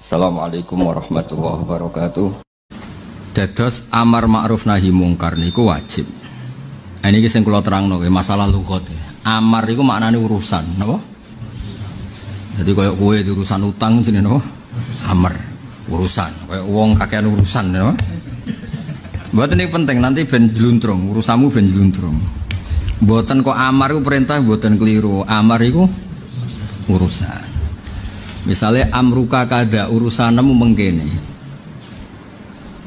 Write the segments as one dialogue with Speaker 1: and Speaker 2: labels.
Speaker 1: Assalamualaikum warahmatullahi wabarakatuh. Dados amar ma'ruf nahi mungkar niku wajib. Ini sing kula terangno masalah lugat. Amar iku maknane urusan, napa? Jadi koyo kowe urusan utang jenenge napa? Amar, urusan. Koyo wong kakean urusan, napa? Buat ini penting nanti ben jeluntrung, urusamu ben jeluntrung. Buatan kok amar itu perintah, buatan keliru. Amar itu urusan. Misalnya amruka kada urusanmu mengkene.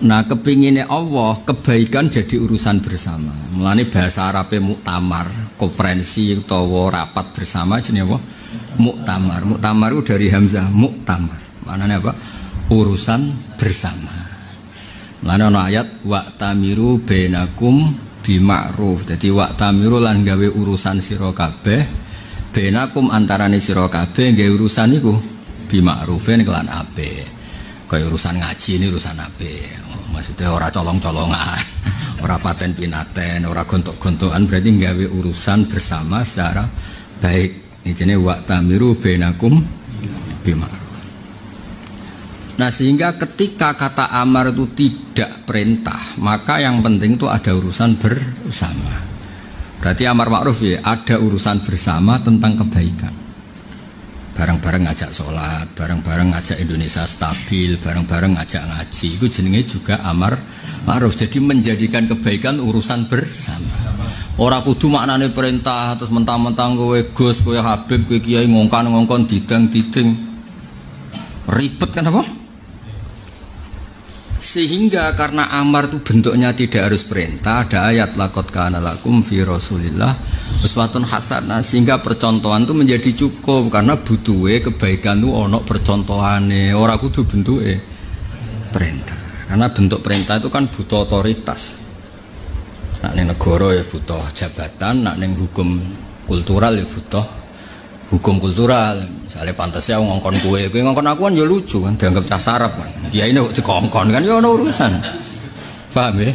Speaker 1: Nah kepinginnya Allah kebaikan jadi urusan bersama. Mulane bahasa Arabnya muktamar, konferensi atau rapat bersama jenis apa? Muktamar. Muktamar itu dari Hamzah muktamar. Maknanya apa? Urusan bersama. Mulane ana ayat wa tamiru bainakum bima'ruf. Jadi wa tamiru lan gawe urusan sira kabeh bainakum antarane sira kabeh gawe urusan iku bima'rufin kelan apik. Kaya urusan ngaji ini urusan apik maksudnya ora colong-colongan ora paten pinaten ora gontok-gontokan berarti nggawe urusan bersama secara baik. Ini jenis wa tamiru benakum bima'ruf Nah sehingga ketika kata amar itu tidak perintah Maka yang penting itu ada urusan bersama. Berarti amar ma'ruf ya ada urusan bersama tentang kebaikan bareng-bareng ngajak sholat, bareng-bareng ngajak Indonesia stabil, bareng-bareng ngajak ngaji. Itu jenenge juga amar ma'ruf. Jadi menjadikan kebaikan urusan bersama. Orang kudu maknane perintah terus mentang-mentang kowe Gus, kowe Habib, kowe Kiai ngongkon-ngongkon didang-diding. Ribet kan apa? Sehingga karena amar itu bentuknya tidak harus perintah, ada ayat lakot kana lakum fi Rasulillah uswatun hasanah. Sehingga percontohan itu menjadi cukup. Karena butuhnya kebaikan itu ono percontohane, ora kudu bentuknya perintah. Karena bentuk perintah itu kan butuh otoritas. Nak ning negara ya butuh jabatan, nak ning hukum kultural ya butuh hukum kultural. Misalnya pantas ya ngongkon kue kue ngongkon aku kan ya lucu kan dianggap cah sarap kan. Dia ini dikongkon kan ya ada urusan. Paham ya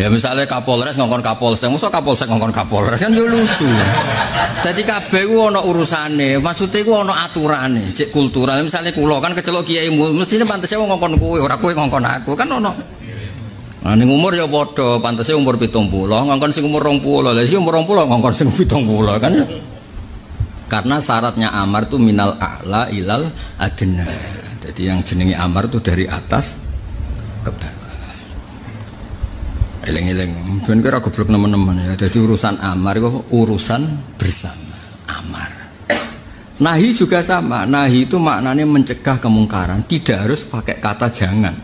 Speaker 1: ya misalnya kapolres ngongkon kapolsek musuh kapolsek ngongkon kapolres kan ya lucu jadi kabeh ku ono urusane maksudnya ku ono aturane cek kultural misalnya kulo kan kecelok kiai mestinya pantasnya ngongkon kue orang kue ngongkon aku kan ono Nah, ini umur ya bodoh, pantasnya umur pitung pulau, ngongkon sing umur rong pulau, lagi umur rong pulau ngongkon sing pitung pulau kan? Karena syaratnya amar itu minal a'la ilal adna. Jadi yang jenenge amar itu dari atas ke bawah. Eleng-eleng, ben kira goblok teman-teman ya. Jadi urusan amar itu urusan bersama. Amar. Nahi juga sama. Nahi itu maknanya mencegah kemungkaran. Tidak harus pakai kata jangan.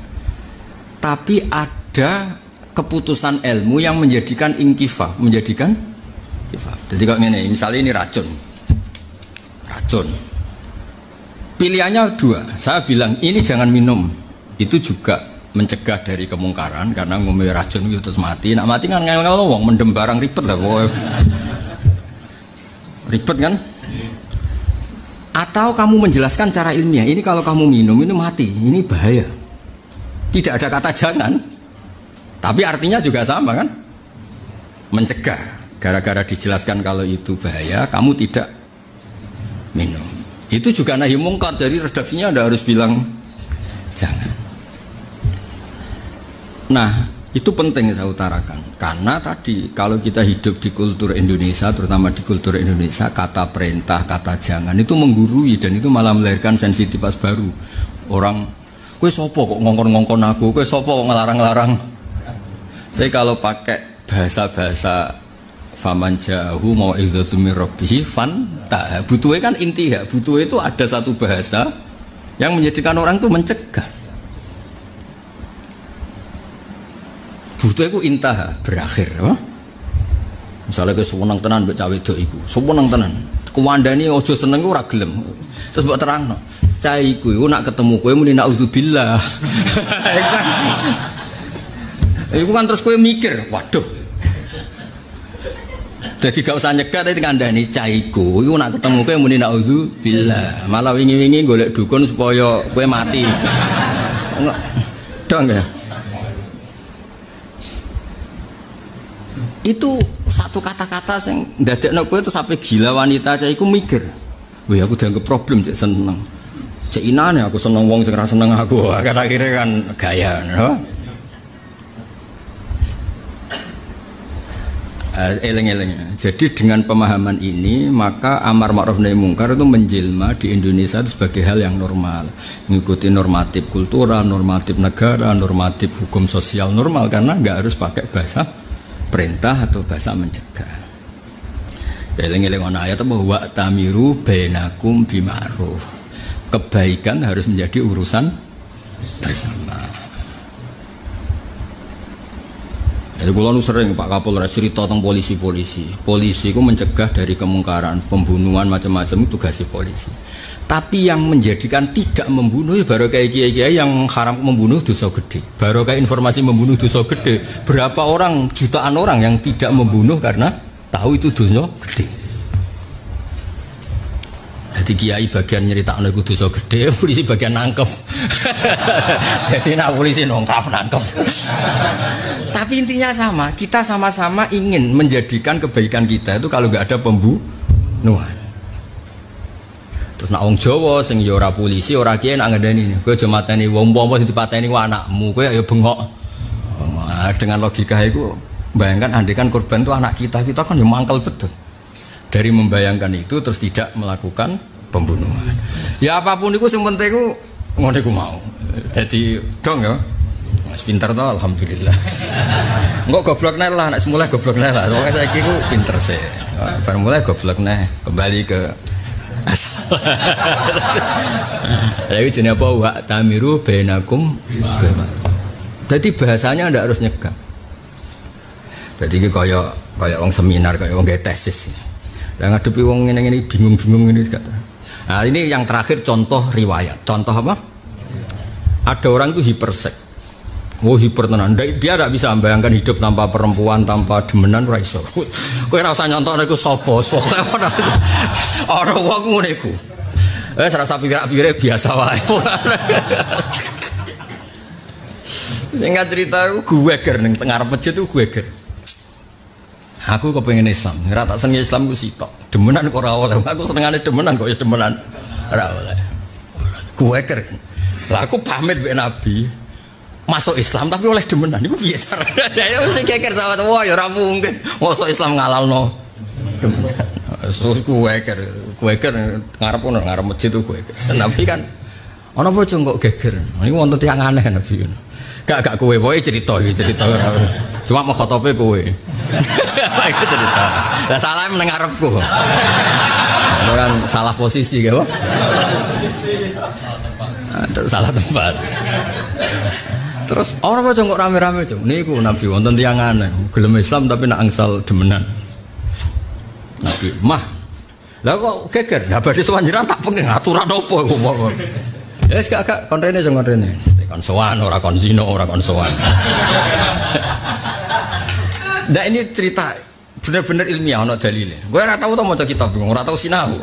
Speaker 1: Tapi ada keputusan ilmu yang menjadikan ingkifah, menjadikan ingkifah. Jadi kalau ini, misalnya ini racun, racun. Pilihannya dua. Saya bilang ini jangan minum. Itu juga mencegah dari kemungkaran karena ngombe racun itu terus mati. Nak mati kan ngel ngel wong mendem barang ribet lah. Ribet kan? Atau kamu menjelaskan cara ilmiah. Ini kalau kamu minum ini mati. Ini bahaya. Tidak ada kata jangan. Tapi artinya juga sama kan? Mencegah. Gara-gara dijelaskan kalau itu bahaya, kamu tidak minum. Itu juga nahi mungkar. Jadi redaksinya Anda harus bilang jangan. Nah, itu penting saya utarakan. Karena tadi kalau kita hidup di kultur Indonesia, terutama di kultur Indonesia, kata perintah, kata jangan itu menggurui dan itu malah melahirkan sensitivitas baru. Orang, kue sopo kok ngongkon-ngongkon aku, kue sopo kok ngelarang-larang. Tapi kalau pakai bahasa-bahasa faman jahu mau idzatu min rabbih fan tak butuhnya kan inti ya butuhnya itu ada satu bahasa yang menjadikan orang itu mencegah butuhnya itu intah berakhir apa? misalnya ke sewenang tenan mbak cawe itu iku sewenang tenan kuwandani ojo seneng ora gelem terus mbak terang no iku iku nak ketemu kowe muni naudzubillah kan Iku kan terus kowe mikir, waduh. Jadi gak usah nyegah tapi kandhani caiku iku nak ketemu kowe muni naudzubillah. Malah wingi-wingi golek dukun supaya kowe mati. Dong ya. Itu satu kata-kata sing ndadekno kowe itu sampai gila wanita caiku mikir. Wih aku dianggap problem cek seneng. Cek inane aku seneng wong sing seneng aku. Kan akhirnya kan gaya, no? Eh, eleng-eleng. Jadi dengan pemahaman ini maka amar ma'ruf nahi mungkar itu menjelma di Indonesia itu sebagai hal yang normal. Mengikuti normatif kultural, normatif negara, normatif hukum sosial normal karena nggak harus pakai bahasa perintah atau bahasa mencegah. Eleng-eleng ana ayat bahwa tamiru bainakum bima'ruf. Kebaikan harus menjadi urusan bersama. Jadi kalau nu sering Pak Kapolres cerita tentang polisi-polisi. Polisi itu mencegah dari kemungkaran, pembunuhan macam-macam itu tugasnya polisi. Tapi yang menjadikan tidak membunuh ya baru kayak kiai-kiai yang haram membunuh dosa gede. Baru kayak informasi membunuh dosa gede. Berapa orang jutaan orang yang tidak membunuh karena tahu itu dosa gede. Jadi kiai bagian nyerita itu dosa gede, polisi bagian nangkep. Jadi nak polisi nongkraf nangkep. Tapi intinya sama, kita sama-sama ingin menjadikan kebaikan kita itu kalau nggak ada pembunuhan. Terus nak wong Jawa sing ya ora polisi, ora kiai nak ngedeni. Kowe aja mateni wong umpama sing dipateni ku anakmu, kowe ya bengok. Dengan logika itu bayangkan andekan korban itu anak kita, kita kan ya mangkel betul dari membayangkan itu terus tidak melakukan pembunuhan. Ya apa pun itu yang penting itu mau. Jadi dong ya. Mas pinter tuh alhamdulillah. Enggak goblok nih lah, nek semula goblok nih lah. Soalnya saya kira pinter sih. Baru mulai goblok nih, kembali ke Jadi jenis apa? Wa tamiru benakum Jadi bahasanya ndak harus nyegah. Jadi kaya kaya wong seminar, kaya wong tesis. Dan ngadepi wong ini bingung-bingung ini kata. Nah ini yang terakhir contoh riwayat. Contoh apa? Ada orang itu hipersek. Oh hiper tenan. Dia tidak bisa membayangkan hidup tanpa perempuan, tanpa demenan, raiso. Kue rasa nyontoh aku sopo, sopo Orang wong ngono iku. Eh serasa pikir-pikir biasa wae. Singkat cerita gue ger ning tengah masjid tuh gue ger. Aku kepengen Islam, tak seneng Islam gue sitok. Demenan kok ora oleh. Aku senengane demenan kok ya demenan. Ora oleh. Gue ker. Lah aku pamit mbek Nabi. Masuk Islam tapi oleh demenan. Piye carane? Ya mesti keker sama wah ya ora mungkin. Masuk Islam ngalalno. Demenan. Terus gue ker, ngarep ono ngarep masjid tuh gue ker. Nabi kan ana bojo kok geger. Ini wonten tiyang aneh Nabi. Gak gak kue boy cerita cerita Cuma mau khotope kue. Itu cerita. Lah salah meneng arepku. Kan salah posisi gitu. Salah tempat. Terus orang apa kok rame-rame cung? Niku nabi wonten tiang aneh, gelem Islam tapi nak angsal demenan. Nabi, mah, lah kok geger? Lah badhe sowan tak pengen aturan opo kok. Ya wis gak kon rene sing kon rene. Kon sowan ora kon zina ora kon. Nah ini cerita benar-benar ilmiah ono dalilnya. Gue ora tuh mau kitab, ora tahu sinau.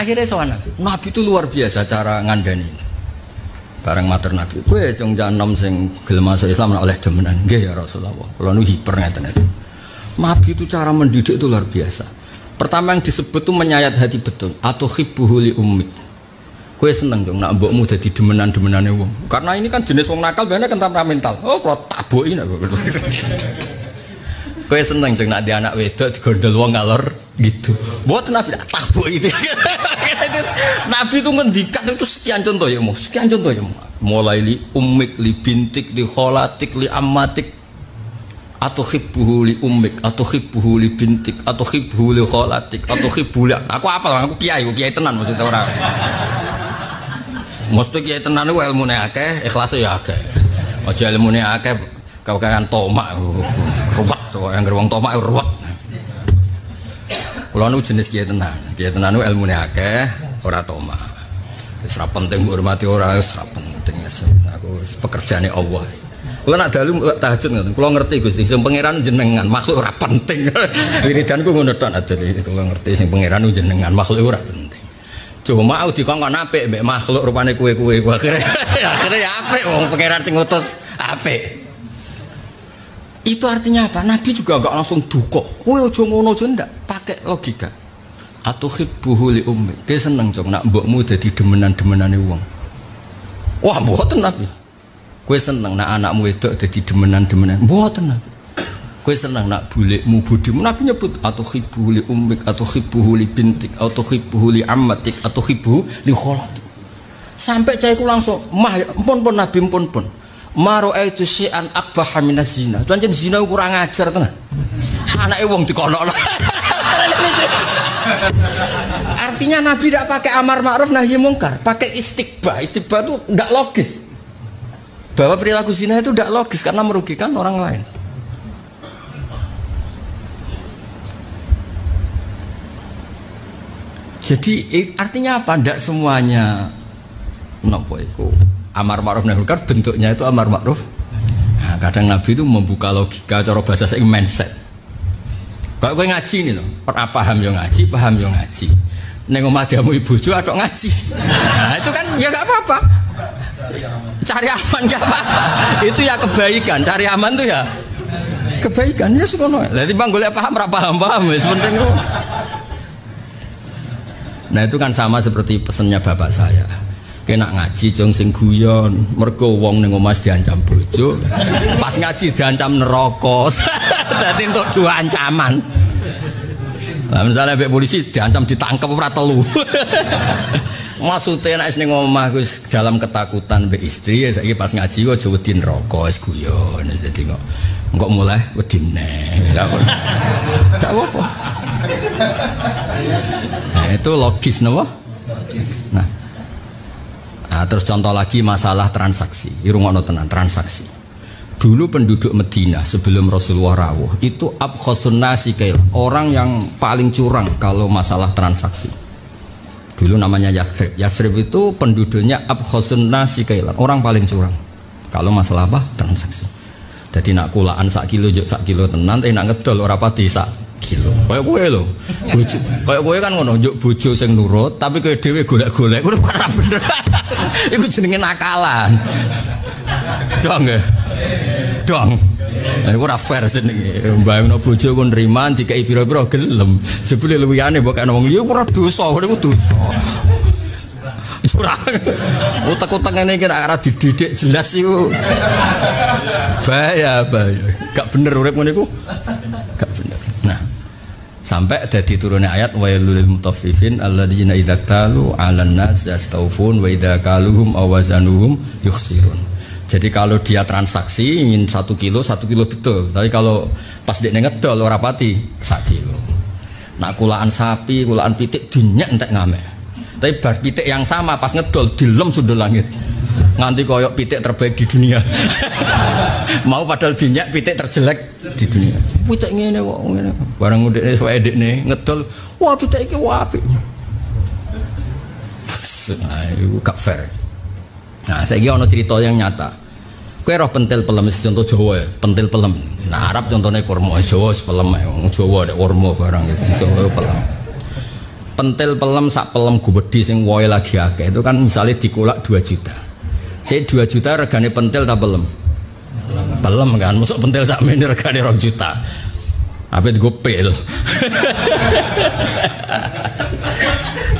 Speaker 1: Akhirnya soal Nabi. Nabi itu luar biasa cara ngandani. Barang mater Nabi. Gue cung janom sing gelem masuk Islam oleh demenan. Nggih ya Rasulullah. Kalau nu hiper ngeten itu. Nabi itu cara mendidik itu luar biasa. Pertama yang disebut itu menyayat hati betul atau hibuhuli ummik Kue seneng dong nak mbokmu jadi demenan-demenane wong. Karena ini kan jenis wong nakal banyak kan temperamental. Oh, kalau tabokin aku. Kue seneng dong nak dia anak wedok digondol wong ngalor gitu. Buat nabi tabok itu. nabi itu ngendikan itu sekian contoh ya mau, sekian contoh ya mau. Mulai li umik, li bintik, li kholatik, li amatik, atau khibbuhu li ummik atau khibbuhu li bintik atau khibbuhu li kholatik atau khibbuhu li aku apa aku kiai aku kiai tenan maksudnya orang Mesti kiai tenan iku ilmune akeh, ikhlas ya akeh. Aja ilmune akeh kau kan tomak ruwet to, yang wong tomak ruwet. Kula nu jenis kiai tenan. Kiai tenan iku ilmune akeh, ora tomak. Wis penting hormati ora wis penting. Aku pekerjaane Allah. Kula nak dalu tahajud ngoten. Kula ngerti Gusti, sing pangeran jenengan, makhluk ora penting. Wiridanku ngono tok aja. Kula ngerti sing pangeran jenengan, makhluk ora penting. Cuma aku dikongkon apik mbek makhluk rupane kue-kue akhirnya akhirnya ya apik wong pangeran sing ngutus apik. Itu artinya apa? Nabi juga enggak langsung duka. Kowe aja ngono aja ndak, pakai logika. atau hibbuhu li ummi. Dia seneng cok. Nak mbokmu jadi demenan-demenane wong. Wah mboten nabi kue seneng nak anakmu wedok jadi demenan-demenan. Mboten nabi kue seneng nak bulekmu budimu. Nabi nyebut atau hibbuhu li ummik atau hibbuhu li bintik atau hibbuhu li ammatik atau hibbuhu li kholatik sampai cahku langsung mah pun pun nabi pun pun maro itu an akbah minas zina tuan zina kurang ajar tenan anaknya wong dikonok Artinya Nabi tidak pakai amar ma'ruf nahi mungkar, pakai istiqbah. Istiqbah itu tidak logis. Bahwa perilaku zina itu tidak logis karena merugikan orang lain. Jadi artinya apa? Tidak semuanya nopo itu amar ma'ruf nahi mungkar bentuknya itu amar ma'ruf. Nah, kadang Nabi itu membuka logika cara bahasa saya mindset kalau gue ngaji nih loh, paham yang ngaji, paham yang ngaji. Neng omah diamu ibu jo atau ngaji. Nah itu kan ya gak apa-apa. Cari aman gak apa-apa. Itu ya kebaikan. Cari aman tuh ya kebaikan ya noy. Jadi bang gue paham, paham, paham. Ya, itu. Nah itu kan sama seperti pesennya bapak saya. Kena ngaji jong sing guyon, mergo wong ning omah diancam bojo. Pas ngaji diancam neraka. Dadi untuk dua ancaman. Nah, misalnya bek polisi diancam ditangkap ora telu. Maksudnya nek ning omah wis dalam ketakutan mbek istri, ya saiki pas ngaji kok wedi neraka wis guyon. Dadi kok kok mulai wedi neh. Enggak apa-apa. Nah, itu logis napa? Nah. Nah, terus contoh lagi masalah transaksi. Irungono tenan transaksi. Dulu penduduk Medina sebelum Rasulullah rawuh itu abkhosun nasi orang yang paling curang kalau masalah transaksi. Dulu namanya Yasrib. Yasrib itu penduduknya abkhosun nasi orang paling curang kalau masalah apa transaksi. Jadi nak kulaan sak kilo sak kilo tenan, tapi nak ngedol ora pati sak. Kayak kowe lho. Bojo. Kayak kowe kan ngono, juk bojo sing nurut, tapi kowe dhewe golek-golek. Kuwi ora bener. Iku jenenge nakalan. Dong ya dong. Eh ora fair jenenge. Mbayangno bojo ku nriman dikai pira-pira gelem. Jebule luwihane mbok ana wong liya ora dosa, niku dosa. Curang. Utek-utek iki ora dididik jelas iku. Bahaya, bahaya. Gak bener urip ngene iku. Gak bener. Sampai ada di turunnya ayat wa lil mutaffifin alladzina idza talu 'alan nas yastawfun wa idza kaluhum awazanuhum yukhsirun. Jadi kalau dia transaksi ingin satu kilo, satu kilo betul. Tapi kalau pas dia ngedol orang pati satu kilo. Nak kulaan sapi, kulaan pitik dinyak entek ngame. Tapi bar pitik yang sama pas ngedol dilem sudah langit. Nganti koyok pitik terbaik di dunia. Mau padahal dinyak pitik terjelek di dunia. Pitik ngene kok ngene. Barang udah ini soal edek nih ngedol, wah pitik ini wapi. Nah, itu gak fair. Nah, saya kira cerita yang nyata. Kue roh pentil pelem contoh Jawa ya, pentil pelem. Nah Arab contohnya kurma, Jawa pelem ya, Jawa ada kurma barang itu, Jawa pelem. Pentil pelem sak pelem gubedi sing woy lagi akeh itu kan misalnya dikulak 2 juta. Saya 2 juta regane pentil tak pelem. Pelem kan, masuk pentil sak meni regane 2 juta. Apa itu gopil?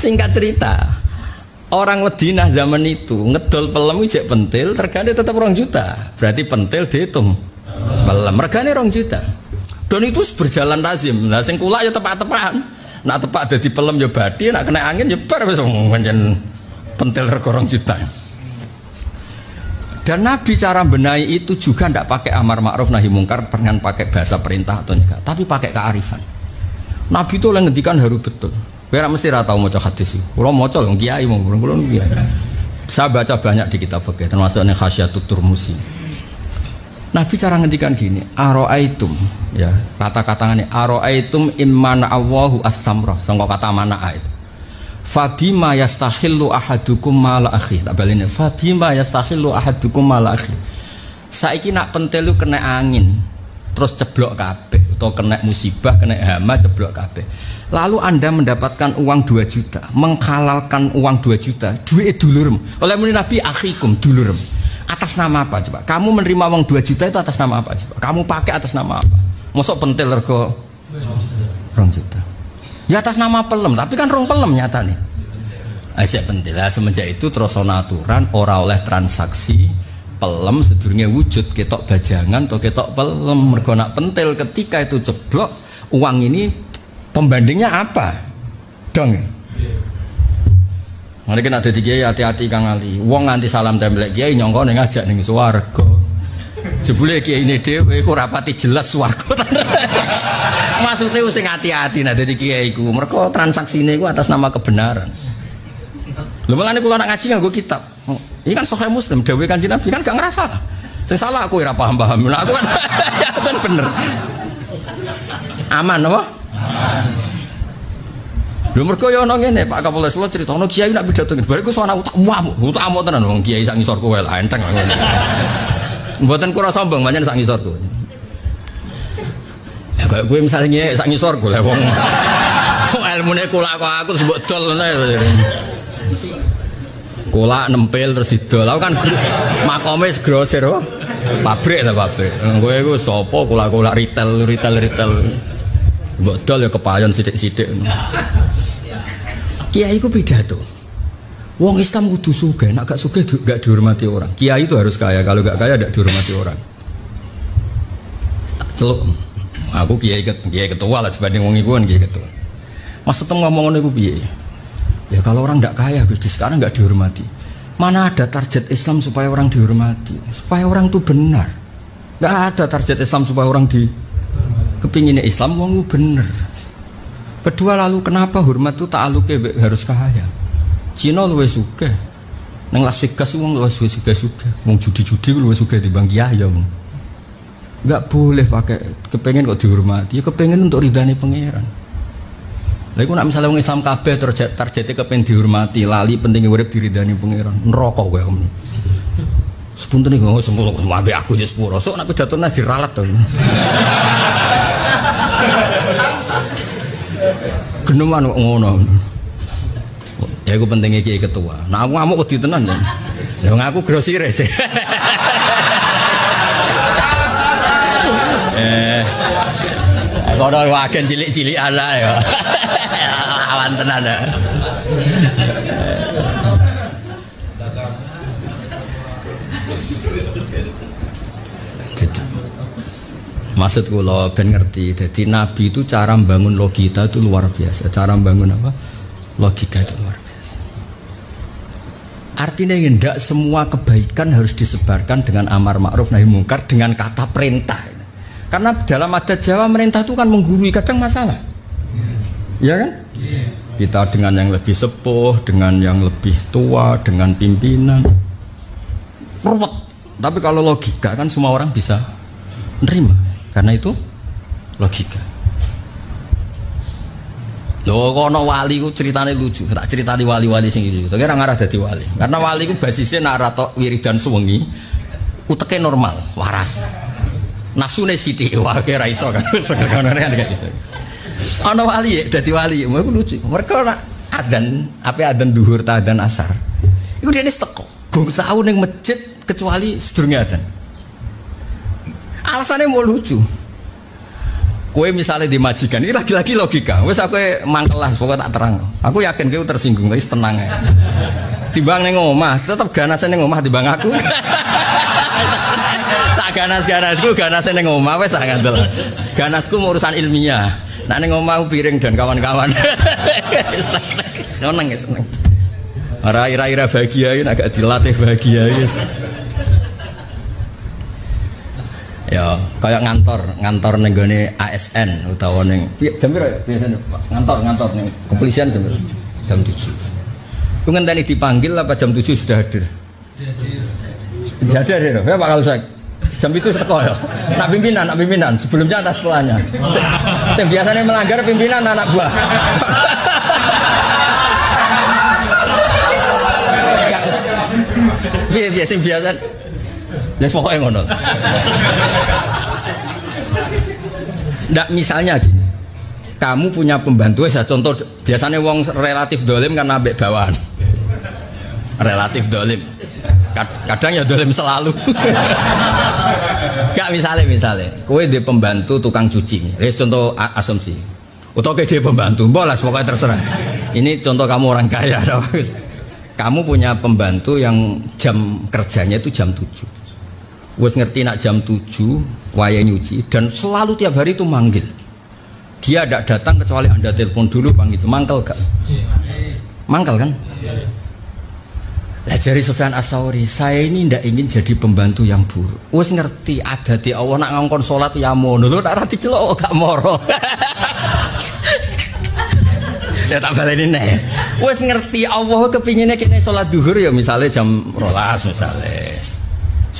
Speaker 1: Singkat cerita, orang Medina zaman itu ngedol pelem ijek pentil regane tetap orang juta. Berarti pentil dihitung. Pelem regane orang juta. Dan itu berjalan lazim. Nah sing kula ya tepak-tepakan. Nak tepak di pelem ya badi nak kena angin ya bar wis pentil rego orang juta dan Nabi cara benahi itu juga tidak pakai amar ma'ruf nahi mungkar dengan pakai bahasa perintah atau enggak tapi pakai kearifan Nabi itu yang ngendikan harus betul Kira mesti rata mau cek hadis sih. Kalau mau cek kiai mau belum kiai. Saya baca banyak di kitab fikih termasuk yang khasyatut turmusi. Nabi cara ngendikan gini, aroaitum ya kata-kata ini aroaitum imana Allahu as-samrah sangka kata mana itu. Fabima yastahillu ahadukum mala akhi. Tak balene fabima yastahillu ahadukum mala akhi. Saiki nak pentel lu kena angin terus ceblok kabeh atau kena musibah, kena hama ceblok kabeh. Lalu anda mendapatkan uang 2 juta menghalalkan uang 2 juta duit dulurem oleh Nabi akhikum dulurem atas nama apa coba? Kamu menerima uang 2 juta itu atas nama apa coba? Kamu pakai atas nama apa? Masuk pentil rego? 2 juta Di atas nama pelem, tapi kan rong pelem nyata nih. Asyik penting lah semenjak itu terus aturan ora oleh transaksi pelem sedurunge wujud ketok bajangan atau ketok pelem mergo nak pentil ketika itu ceblok uang ini pembandingnya apa? Dong. Mereka nak jadi hati-hati kang Ali. Wong nganti salam tembelek kiai nyongko neng ngajak neng suwargo. Jebule kiai ini dhewe iku rapati jelas swarga. Maksudnya sing hati-hati nah dadi kiai iku. Mergo transaksine iku atas nama kebenaran. Lho mulane kula nak ngaji nganggo kitab. Ini kan sahih Muslim, dawuh Kanjeng Nabi kan gak ngerasa. Sing salah aku ora paham-paham. Nah, aku kan aku kan bener. Aman apa? Aman. Lho mergo ya ana ngene Pak Kapolres kula cerita kiai nak pidato ngene. Bariku sowan utak muam, utak amuk tenan wong kiai sak ngisor kowe enteng. Mboten kura sombong pancen sak kowe. Ya kaya kowe misalnya sak ngisor kowe wong ilmune kula kok aku mbok dol Kula nempel terus didol. Aku kan makome grosir oh. Pabrik ta pabrik. Kowe iku sapa kula-kula retail retail retail. Mbok dol ya kepayon sithik-sithik. Kiai iku pidato. Wong Islam kudu suge, nak gak suge gak dihormati orang. Kiai itu harus kaya, kalau gak kaya gak dihormati orang. Celuk. Aku kiai kiai ketua lah dibanding wong iku kan kiai ketua. Mas tetep ngomong ngono iku piye? Ya kalau orang gak kaya Gus sekarang gak dihormati. Mana ada target Islam supaya orang dihormati, supaya orang itu benar. Gak ada target Islam supaya orang di kepinginnya Islam wong bener. Kedua lalu kenapa hormat itu tak harus kaya? Cina luwe suka. Neng Las Vegas uang luwe suka suka suka. Wong judi-judi luwe suka di Bang Kiai Gak boleh pakai kepengen kok dihormati. Ya kepengen untuk ridhani pangeran. Lha iku nak misalnya wong Islam kabeh target targete kepengen dihormati, lali pentingnya urip diridani pangeran. Neraka kowe om. Sepunten iki ngomong semua ambek aku jes pura. Sok nak pidatone diralat to. Geneman ngono. Ya aku pentingnya kiai ketua. Nah aku ngamuk wedi tenan ya. Ya ngaku grosir sih. eh. Kono wagen cilik-cilik ala ya. Awan tenan ya. Maksud kula ben ngerti, jadi Nabi itu cara membangun logika itu luar biasa. Cara membangun apa? Logika itu luar biasa. Artinya tidak semua kebaikan harus disebarkan dengan amar ma'ruf nahi mungkar dengan kata perintah. Karena dalam adat Jawa perintah itu kan menggurui kadang masalah. Ya kan? Kita dengan yang lebih sepuh, dengan yang lebih tua, dengan pimpinan. Ruwet. Tapi kalau logika kan semua orang bisa menerima. Karena itu logika. Lho kono wali ku ceritane lucu. Tak ceritani wali-wali sing iki. Tak kira ngarah dadi wali. Karena wali ku basisnya nak ratok wiridan suwengi uteke normal, waras. Nafsune sithik wae ra iso kan. Sekarang kan iso. Ana wali ya dadi wali, mau lucu. Mereka nak adan, apa adan duhur ta adan asar. Iku dene teko. Gong tau ning masjid kecuali sedurunge adan. Alasannya mau lucu. Kue misalnya dimajikan, ini lagi-lagi logika. Wes aku lah, pokoknya tak terang. Aku yakin kau tersinggung, guys tenang ya. Timbang neng omah, tetap ganas neng omah timbang aku. Sak ganas ganasku ganas neng omah, wes tak ngandel. Ganasku urusan ilmiah. Nak neng omah piring dan kawan-kawan. Seneng ya seneng. Ira-ira bahagia agak dilatih bahagia yes. Ya kayak ngantor ngantor nenggone ASN utawa neng jam berapa biasanya ngantor ngantor neng kepolisian jam jam tujuh. Lu tadi dipanggil apa jam tujuh sudah hadir? Jadi ada ya? Pak kalau saya jam itu sekolah ya? Nak pimpinan nak pimpinan. Sebelumnya atas setelahnya yang biasanya melanggar pimpinan anak buah. Biasa biasa Ya pokoknya ngono. Ndak misalnya gini. Kamu punya pembantu saya contoh biasanya wong relatif dolim karena ambek bawaan. Relatif dolim. Kadang ya dolim selalu. Gak misalnya misalnya, kue di pembantu tukang cuci. Ya contoh asumsi. Atau kayak dia pembantu, boleh pokoknya terserah. Ini contoh kamu orang kaya. Kamu punya pembantu yang jam kerjanya itu jam 7. Wes ngerti nak jam 7 waya nyuci dan selalu tiap hari itu manggil. Dia tidak datang kecuali Anda telepon dulu panggil. Mangkel gak? Mangkel kan? Lah jari Sofyan Asauri, saya ini ndak ingin jadi pembantu yang buruk. Wes ngerti ada di Allah nak ngongkon sholat ya mono, lu tak rati celok gak moro. ya tak ini nih. Wes ngerti Allah kepinginnya kita sholat duhur ya misalnya jam rolas misalnya.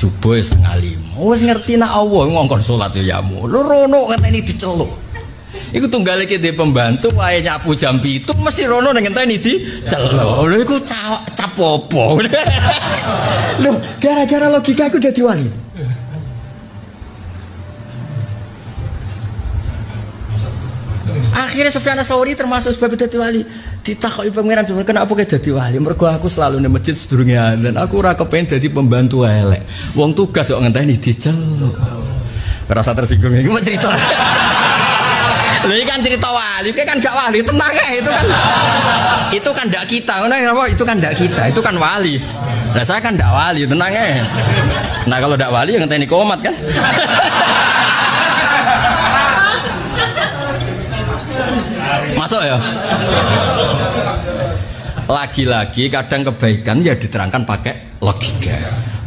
Speaker 1: Subuh setengah lima. Wes ngerti nak Allah ngongkon sholat ya mono, lu rono kata ini dicelok. Iku tunggal iki di pembantu wae nyapu jam pitu mesti rono ning ngenteni di celok. Lho iku cap opo. Lho gara-gara logika aku dadi wali. Akhirnya Sofyan Sauri termasuk sebab dadi wali. Ditakoki pangeran cuma kenapa kayak dadi wali? Mergo aku selalu ning masjid sedurunge dan aku ora kepengen dadi pembantu elek. Wong tugas kok ngenteni diceluk. Rasa tersinggung iki mau cerita. Lha kan cerita wali, ini kan gak wali, tenang ya itu kan. Itu kan ndak kita, apa? Itu kan ndak kita, itu kan wali. Nah saya kan ndak wali, tenang ya. Nah kalau ndak wali yang teknik komat kan. Masuk ya? Lagi-lagi kadang kebaikan ya diterangkan pakai logika.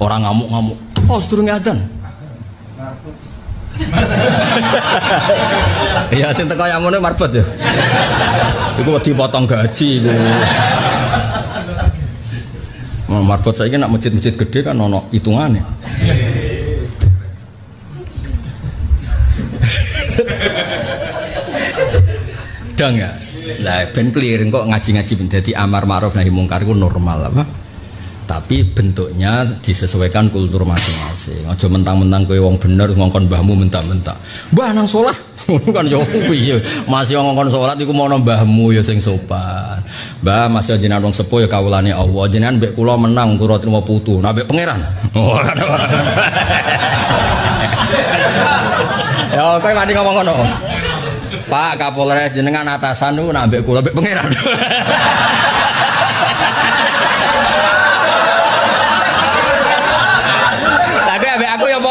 Speaker 1: Orang ngamuk-ngamuk, oh sedurunge adzan. Iya sing teko yang ngono marbot ya. Iku dipotong gaji iku. Marbot saiki nak masjid-masjid gede kan ono hitungane. Dang ya. Lah ben clear kok ngaji-ngaji ben dadi amar ma'ruf nahi mungkar iku normal apa? tapi bentuknya disesuaikan kultur masing-masing. Aja mentang-mentang kowe wong bener ngongkon mbahmu mentah-mentah. Mbah nang salat. kan yo piye. Masih ngongkon salat iku mau mbahmu ya sing sopan. Mbah masih jenengan wong sepuh ya kawulane Allah. Jenengan mbek kula menang kula trimo putu. Nah mbek pangeran. Ya kowe mati ngomong ngono. Pak Kapolres jenengan atasan nu nak mbek kula mbek pangeran.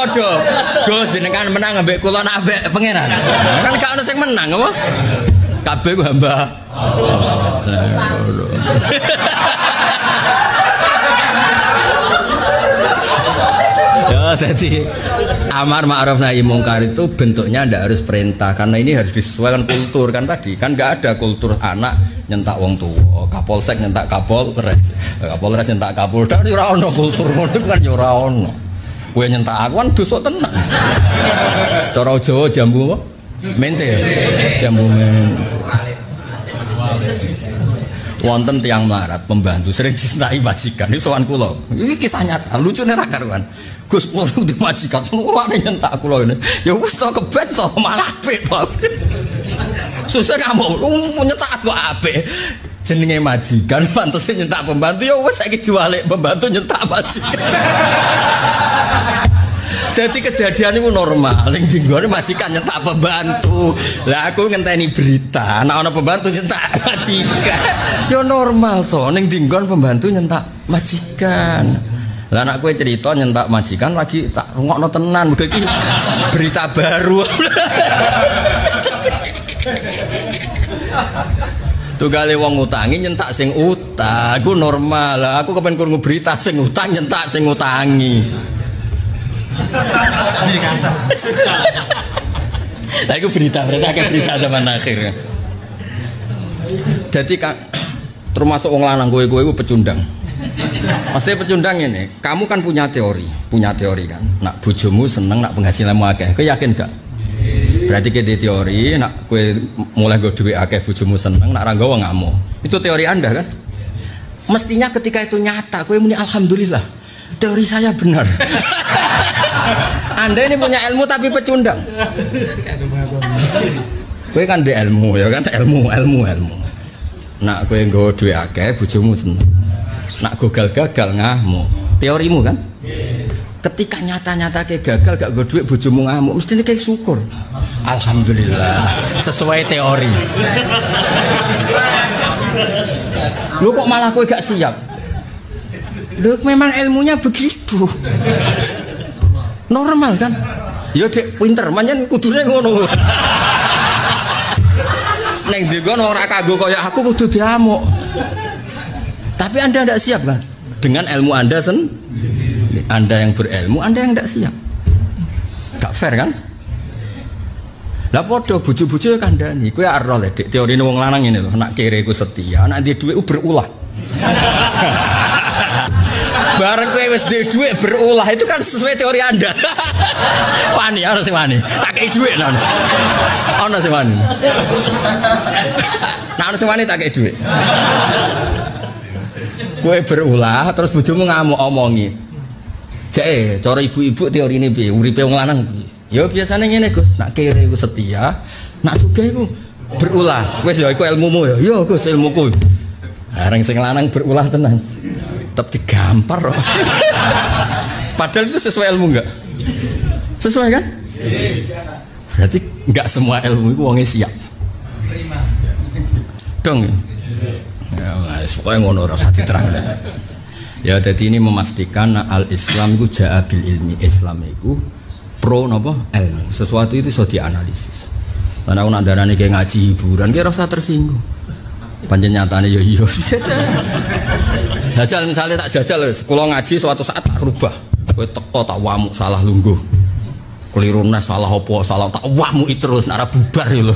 Speaker 1: podo. Gus jenengan menang ambek kula nak ambek pangeran. Kan gak ono sing menang apa? Kabeh ku hamba. Ya, jadi amar ma'ruf nahi mungkar itu bentuknya ndak harus perintah karena ini harus disesuaikan kultur kan tadi kan nggak ada kultur anak nyentak wong tua kapolsek nyentak kapolres kapolres nyentak kapolda ora ono kultur ngono kan ya Kue nyentak aku kan dusuk tenang. Cara Jawa jambu apa? Mente. Jambu mente. Wonten tiang melarat pembantu sering disentai majikan. Ini soal kulo. Ini kisah nyata. Lucu nih rakar kan. Gus kulo di majikan. Semua ada nyentak kulo ini. Ya gus tau kebet tau malah ape. Susah kamu. Lu nyentak aku ape jenenge majikan pantas nyentak pembantu ya wes saiki diwalik pembantu nyentak majikan jadi kejadian itu normal. Yang dinggone majikan nyentak pembantu. Lah aku ngenteni berita. Nah ana pembantu nyentak majikan. Ya normal toh ning dinggon pembantu nyentak majikan. Lah anak kue cerita nyentak majikan lagi tak rungokno tenan. Udah berita baru. Tugale wong utangi nyentak sing utang, aku normal. Lah aku kepen krungu berita sing utang nyentak sing utangi. Lah iku berita, berita akeh berita zaman akhir. Jadi kan termasuk wong lanang kowe kowe iku pecundang. Pasti pecundang ini, kamu kan punya teori, punya teori kan. Nak bojomu seneng, nak penghasilanmu akeh. Kau yakin gak? Berarti di teori nak kue mulai gue duit akeh bujumu seneng nak ranggawa mau. Itu teori Anda kan? Mestinya ketika itu nyata kue muni alhamdulillah. Teori saya benar. anda ini punya ilmu tapi pecundang. Kue kan di ilmu ya kan ilmu ilmu ilmu. Nak kue gue duit akeh bujumu seneng. Nak gagal gagal ngamu. Teorimu kan? ketika nyata-nyata kayak gagal gak gue duit bojomu ngamuk mesti kayak syukur alhamdulillah sesuai teori lu kok malah kue gak siap lu memang ilmunya begitu normal kan? Ya dek pinter. Manjan kudunya ngono. Neng digon ora kagok kayak aku kudu diamuk. Tapi anda tidak siap kan dengan ilmu anda sen anda yang berilmu anda yang tidak siap. Gak fair kan? Lah podo buju-buju ya kandani kowe arro le teori wong lanang ini loh nak ku setia nak dia duit berulah bareng kowe wis duwe duit berulah itu kan sesuai teori anda wani ana sing wani tak kei duit ana ana sing wani nah ana sing wani tak kei duit kowe berulah terus bojomu ngamuk omongi Jek, cara ibu-ibu teori ini piye? Uripe wong lanang piye? Ya biasanya ngene Gus, nak kere iku setia, nak sugih iku berulah. Wis ya iku ilmumu ya. Ya Gus ilmuku. Bareng sing lanang berulah tenan. Tetep digampar kok. Padahal itu sesuai ilmu enggak? Sesuai kan? Berarti enggak semua ilmu itu wongnya siap. Dong. Ya, pokoknya ngono ora usah diterang. Ya, jadi ini memastikan al Islam itu ja'abil ilmi Islam itu pro nopo ilmu. Sesuatu itu sudah dianalisis. Karena aku nak darani kayak ngaji hiburan, kira rasa tersinggung. Panjang nyatanya ya iya. Jajal misalnya tak jajal, kalau ngaji suatu saat tak rubah. Kue teko tak wamuk salah lungguh. Keliru nas salah opo salah tak wamuk terus nara bubar ya.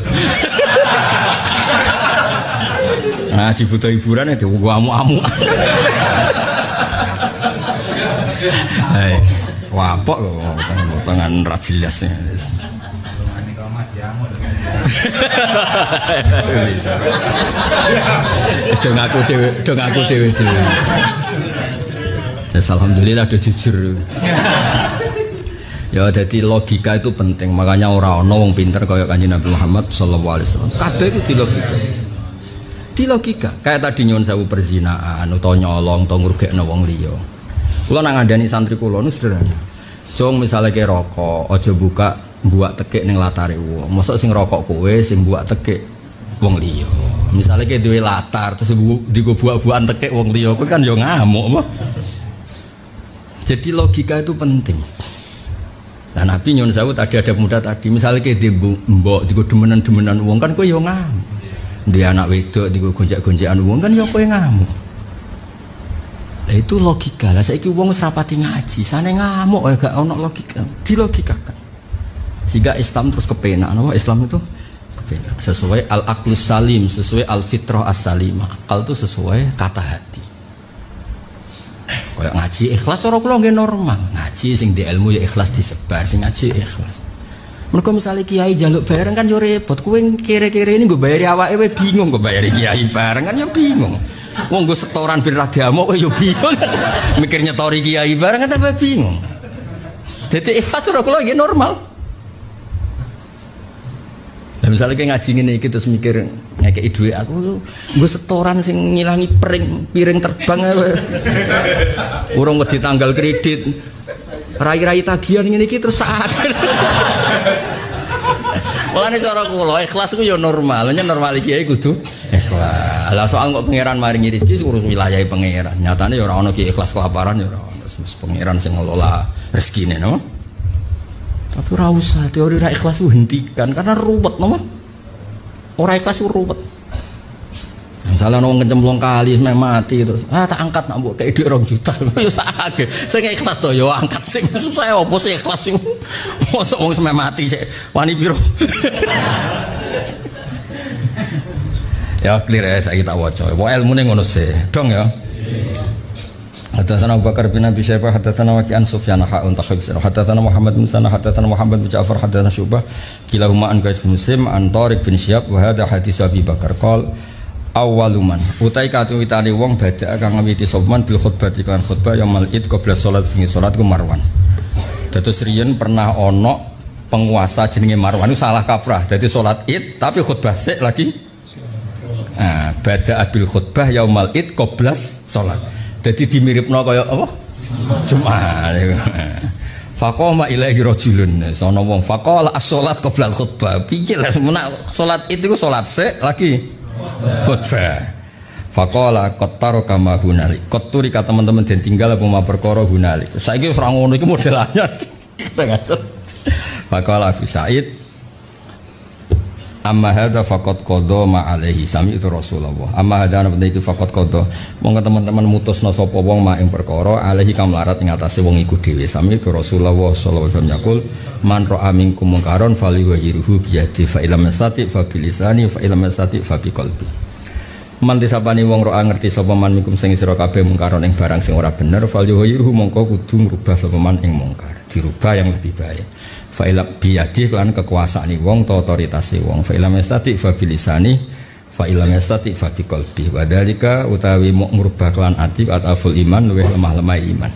Speaker 1: Ngaji butuh hiburan itu gua amu-amu. Hei, wapok kok potongan ra jelas ya. Wis do ngaku dhewe, do ngaku dhewe dhewe. Ya alhamdulillah do jujur. Ya jadi logika itu penting, makanya orang ono pinter kaya Kanjeng Nabi Muhammad sallallahu alaihi wasallam. Kabeh itu di logika. Di logika, kayak tadi nyuwun sewu perzinaan utawa nyolong utawa ngrugekno wong liya. Kulo nang ngandani santri kulo nu sederhana. Jong misalnya kayak rokok, ojo buka buat tekek neng latare wong. Mosok sing rokok kowe sing buat tekek wong liya. Misalnya kayak duwe latar terus digo buat-buatan tekek wong liya, kowe kan yo ngamuk apa? Jadi logika itu penting. Nah Nabi nyon sawu tadi ada muda tadi, misalnya kayak di mbok digo demenan-demenan wong kan kowe yo ngamuk. Dia anak wedok digo gonjak-gonjakan wong kan yo kowe ngamuk. Lah itu logika. Lah saiki wong wis rapati ngaji, sane ngamuk ya gak ono logika. Dilogikakan. Sehingga Islam terus kepenak napa Islam itu kepenak. Sesuai al aklus salim, sesuai al fitrah as salimah. Akal itu sesuai kata hati. Kayak ngaji ikhlas cara kula nggih normal. Ngaji sing di ilmu ya ikhlas disebar, sing ngaji ikhlas. Mereka misalnya kiai jaluk bareng kan yo repot. Kue kere-kere ini gue bayari awake we bingung gue bayari kiai bareng kan yo bingung. Wong gue setoran bir ragamo yo bingung. Mikir nyetori kiai bareng kan tambah bingung. Jadi ikhlas ora kula normal. Dan misalnya kayak ngaji ini kita terus mikir ngekei duit aku gue setoran sing ngilangi piring piring terbang urung wedi tanggal kredit rai-rai tagihan ini terus saat Mulane cara kula ikhlas ku ya normal, nya normal iki kudu ikhlas. Lah soal kok pangeran maringi rezeki urus wilayah pangeran. Nyatane ya ora ono ki ikhlas kelaparan ya ora ono. Pangeran sing ngelola rezekine no. Tapi ora usah teori ra ikhlas ku hentikan karena ruwet no. Ora ikhlas ku ruwet. Misalnya orang kecemplung kali sampai mati terus, ah tak angkat nak buat kayak orang juta, sakit. Saya kayak ikhlas tuh, yo angkat sing saya opo sih ikhlas sing, masa orang sampai mati sih, wani biru. ya clear ya saya kita wajah, wah ilmu nih ngono sih, dong ya. Hadatsana Abu Bakar bin Abi Syaibah hadatsana Waki an Sufyan ha untuk hadatsana hadatsana Muhammad bin Sana hadatsana Muhammad bin Ja'far hadatsana Syubah. Kilahuma an Qais bin Muslim an Tariq bin Syihab wa hadha hadis Abi Bakar. Qala awaluman utai katuwitane wong badak kang ngawiti sopan bil khutbah iklan khutbah yang malid qabla salat sing salat ku Marwan. Dados riyen pernah ono penguasa jenenge Marwan salah kaprah. Jadi salat id tapi khutbah sik lagi. Nah bada bil khutbah yaumal id qabla salat jadi dimiripno kaya apa Jumat Faqama ilaihi rajulun. Sono wong faqala as-salat qabla al-khutbah. Piye lah semena salat itu salat sik lagi khutbah. Faqala qattaru kama hunali. Qatturi ka teman-teman den tinggal apa ma perkara hunali. Saiki ora ngono iki model anyar. Faqala Abu Said Amma hadza faqad qada ma alaihi sami itu Rasulullah. Amma hadza ana itu faqad qada. Monggo teman-teman mutusna sapa wong mak ing perkara alaihi kam larat ing atase wong iku dhewe. Sami itu Rasulullah sallallahu alaihi wasallam yakul man ra'a minkum mungkaron falyughayyirhu bi yadi fa illam yastati fa bi lisani fa illam yastati fa bi qalbi. Man wong roa ngerti sapa man mikum sing sira kabeh mungkaron ing barang sing ora bener falyughayyirhu mongko kudu ngrubah sapa man ing mungkar. Dirubah yang lebih baik fa'ilam biyadi lan kekuasaan wong atau otoritas wong. Fa'ilam estati fa bilisani fa'ilam estati fa biqalbi. Wa dalika utawi mau merubah kelan ati ataful iman luwih lemah-lemah iman.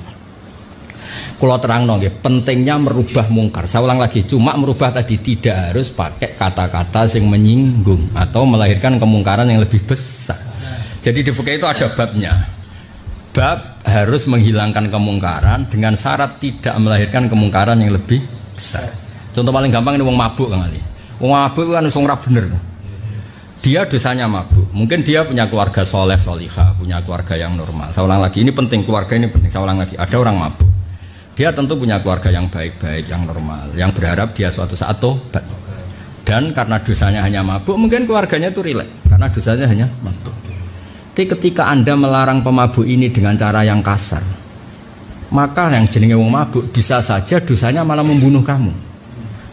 Speaker 1: Kalau terang nongge pentingnya merubah mungkar. Saya ulang lagi cuma merubah tadi tidak harus pakai kata-kata yang menyinggung atau melahirkan kemungkaran yang lebih besar. Jadi di fikih itu ada babnya. Bab harus menghilangkan kemungkaran dengan syarat tidak melahirkan kemungkaran yang lebih besar. Contoh paling gampang ini wong mabuk kang Ali. Wong mabuk kan wong ora bener. Dia dosanya mabuk. Mungkin dia punya keluarga soleh soliha, punya keluarga yang normal. Saya ulang lagi, ini penting keluarga ini penting. Saya ulang lagi, ada orang mabuk. Dia tentu punya keluarga yang baik-baik, yang normal, yang berharap dia suatu saat tobat. Dan karena dosanya hanya mabuk, mungkin keluarganya itu rileks karena dosanya hanya mabuk. Tapi ketika Anda melarang pemabuk ini dengan cara yang kasar, maka yang jenenge wong mabuk bisa saja dosanya malah membunuh kamu.